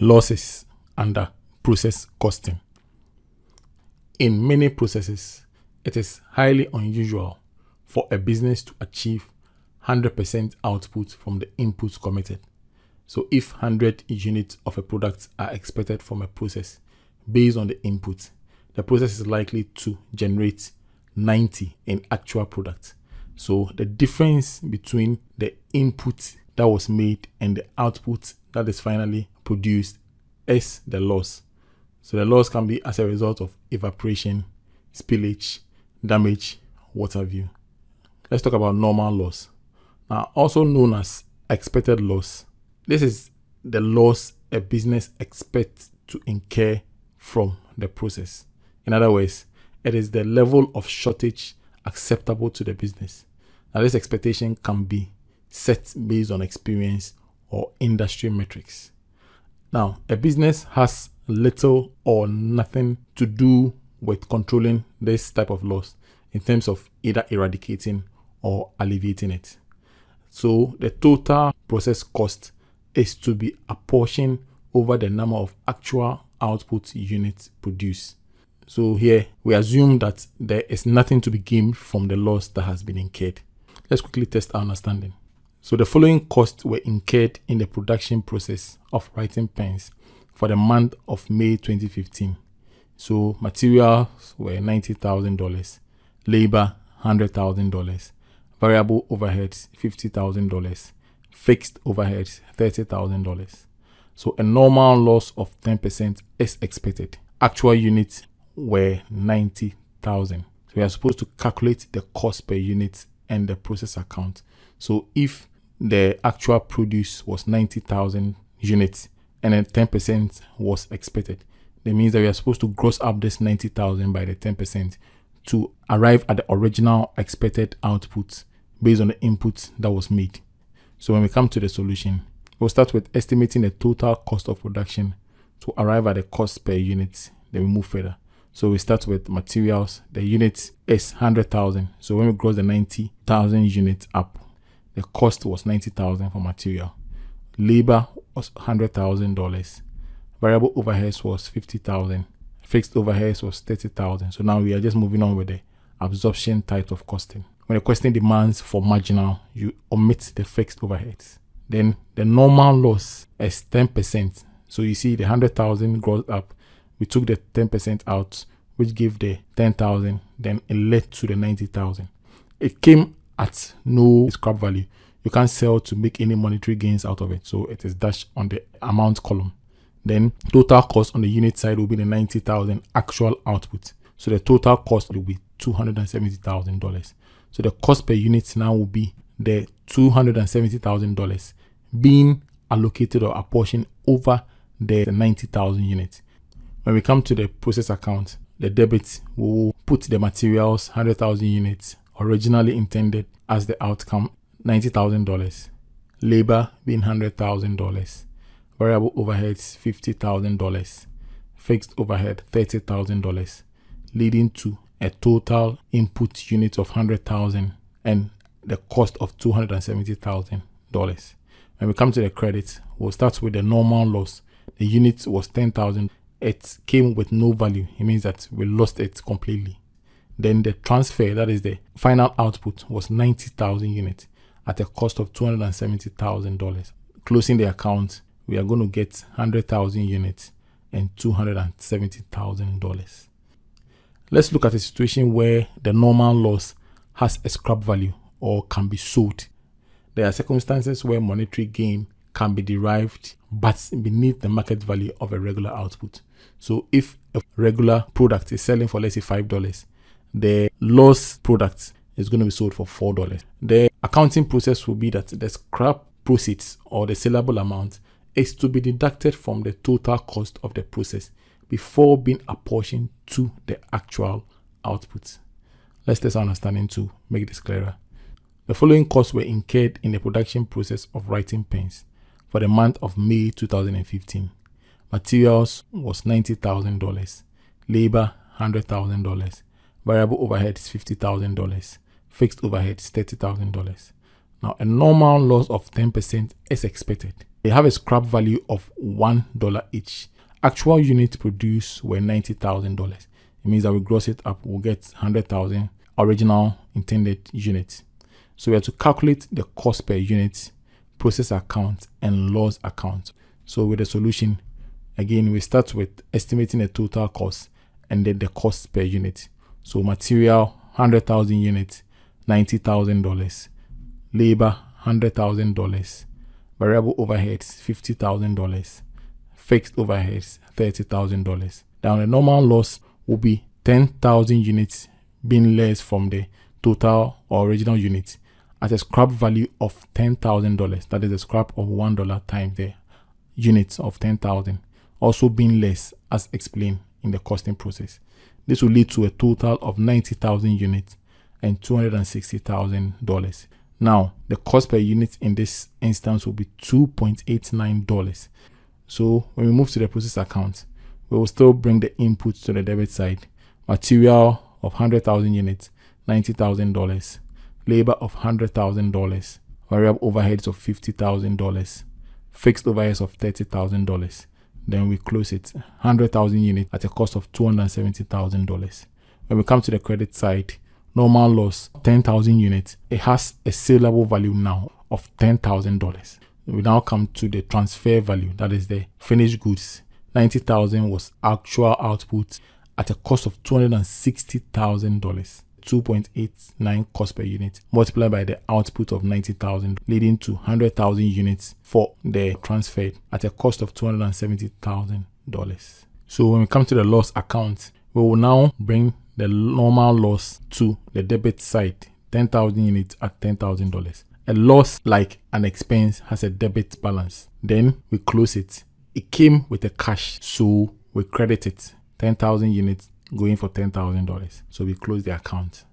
losses under process costing. In many processes, it is highly unusual for a business to achieve 100% output from the inputs committed. So, if 100 units of a product are expected from a process based on the input, the process is likely to generate 90 in actual product. So, the difference between the input that was made and the output that is finally produced is the loss. So, the loss can be as a result of evaporation, spillage, damage, what have you. Let's talk about normal loss. Now, also known as expected loss. This is the loss a business expects to incur from the process. In other words, it is the level of shortage acceptable to the business. Now, this expectation can be set based on experience or industry metrics. Now, a business has little or nothing to do with controlling this type of loss in terms of either eradicating or alleviating it. So the total process cost is to be apportioned over the number of actual output units produced. So here we assume that there is nothing to be gained from the loss that has been incurred. Let's quickly test our understanding. So the following costs were incurred in the production process of writing pens for the month of May 2015. So materials were $90,000, labor $100,000, variable overheads $50,000, fixed overheads $30,000. So a normal loss of 10% is expected. Actual units were 90,000. So we are supposed to calculate the cost per unit and the process account. So if the actual produce was 90,000 units and then 10% was expected, that means that we are supposed to gross up this 90,000 by the 10% to arrive at the original expected output based on the input that was made. So when we come to the solution, we'll start with estimating the total cost of production to arrive at the cost per unit. Then we move further. So we start with materials. The unit is 100,000. So when we gross the 90,000 units up, the cost was 90,000 for material. Labor was $100,000. Variable overheads was 50,000. Fixed overheads was 30,000. So now we are just moving on with the absorption type of costing. When the question demands for marginal, you omit the fixed overheads. Then the normal loss is 10%. So you see the 100,000 gross up. We took the 10% out, which gave the 10,000. Then it led to the 90,000. It came at no scrap value. You can't sell to make any monetary gains out of it. So it is dashed on the amount column. Then total cost on the unit side will be the 90,000 actual output. So the total cost will be $270,000. So the cost per unit now will be the $270,000 being allocated or apportioned over the 90,000 units. When we come to the process account, the debit will put the materials 100,000 units originally intended as the outcome $90,000, labor being $100,000, variable overheads $50,000, fixed overhead $30,000, leading to a total input unit of 100,000 and the cost of $270,000. When we come to the credit, we'll start with the normal loss. The unit was 10,000. It came with no value. It means that we lost it completely. Then the transfer, that is the final output, was 90,000 units at a cost of $270,000. Closing the account, we are going to get 100,000 units and $270,000. Let's look at a situation where the normal loss has a scrap value or can be sold. There are circumstances where monetary gain can be derived but beneath the market value of a regular output. So if a regular product is selling for let's say $5, the lost product is going to be sold for $4. The accounting process will be that the scrap proceeds or the sellable amount is to be deducted from the total cost of the process before being apportioned to the actual output. Let's test our understanding to make this clearer. The following costs were incurred in the production process of writing pens for the month of May 2015. Materials was $90,000, labor $100,000, variable overhead is $50,000, fixed overhead is $30,000. Now, a normal loss of 10% is expected. They have a scrap value of $1 each. Actual units produced were $90,000. It means that we gross it up, we'll get 100,000 original intended units. So we have to calculate the cost per unit, process account, and loss account. So with the solution, again, we start with estimating the total cost and then the cost per unit. So material, 100,000 units, $90,000. Labor, $100,000. Variable overheads, $50,000. Fixed overheads, $30,000. Now the normal loss will be 10,000 units being less from the total or original unit at a scrap value of $10,000. That is a scrap of $1 times the units of 10,000 also being less as explained in the costing process. This will lead to a total of 90,000 units and $260,000. Now, the cost per unit in this instance will be $2.89. So when we move to the process account, we will still bring the input to the debit side. Material of 100,000 units, $90,000. Labor of $100,000. Variable overheads of $50,000. Fixed overheads of $30,000 then we close it 100,000 units at a cost of $270,000. When we come to the credit side, normal loss 10,000 units. It has a saleable value now of $10,000. We now come to the transfer value, that is the finished goods. 90,000 was actual output at a cost of $260,000. 2.89 cost per unit multiplied by the output of 90,000 leading to 100,000 units for the transfer at a cost of $270,000. So when we come to the loss account, we will now bring the normal loss to the debit side 10,000 units at $10,000. A loss like an expense has a debit balance. Then we close it. It came with a cash, so we credit it 10,000 units going for $10,000. So we close the account.